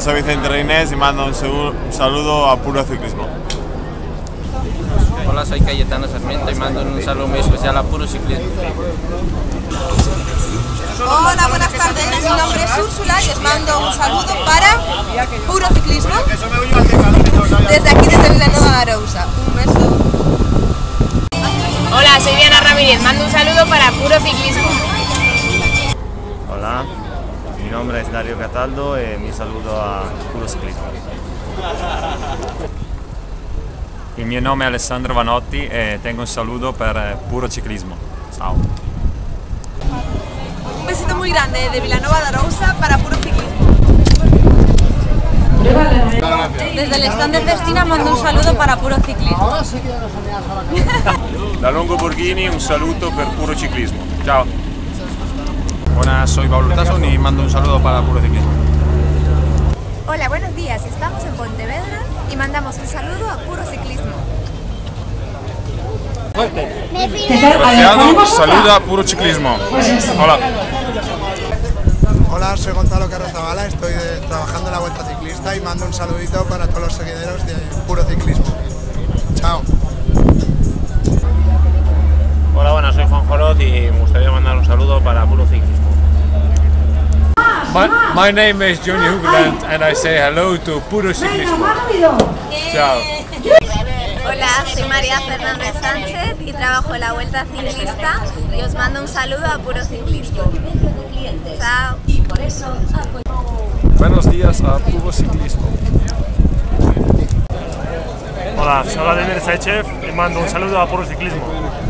Soy Vicente Reinés y mando un, saludo a Puro Ciclismo. Hola, soy Cayetano Sarmiento y mando un saludo muy especial a Puro Ciclismo. Hola, buenas tardes. Mi nombre es Úrsula y os mando un saludo para Puro Ciclismo. Desde aquí, desde Vilanova de Arousa. Un beso. Hola, soy Diana Ramírez. Mando un saludo para Puro Ciclismo. Hola, mi nombre es Dario Cataldo y mi saludo a Puro Ciclismo. Il mio nome è Alessandro Vanotti e tengo un saludo per Puro Ciclismo. Ciao. Un besito muy grande de Vilanova de Arousa para Puro Ciclismo. Desde el stand de Festina mando un saludo para Puro Ciclismo. Da Longo Borghini un saluto per Puro Ciclismo. Ciao. Buenas, soy Pablo Tason y mando un saludo para Puro Ciclismo. Hola, buenos días. Estamos en Pontevedra y mandamos un saludo a Puro Ciclismo. Preciado, saluda a Puro Ciclismo. Hola. Hola, soy Gonzalo Carrozabala, estoy de, trabajando en la Vuelta Ciclista y mando un saludito para todos los seguidores de Puro Ciclismo. Chao. Hola, buenas, soy Juan Jorot y me gustaría mandar un saludo para Puro Ciclismo. My, my name is Johnny Hoogland and I say hello to Puro Ciclismo. Chao. Hola, soy María Fernández Sánchez y trabajo en la Vuelta Ciclista y os mando un saludo a Puro Ciclismo. Chao. Buenos días a Puro Ciclismo. Hola, soy Vladimir Sechev y mando un saludo a Puro Ciclismo.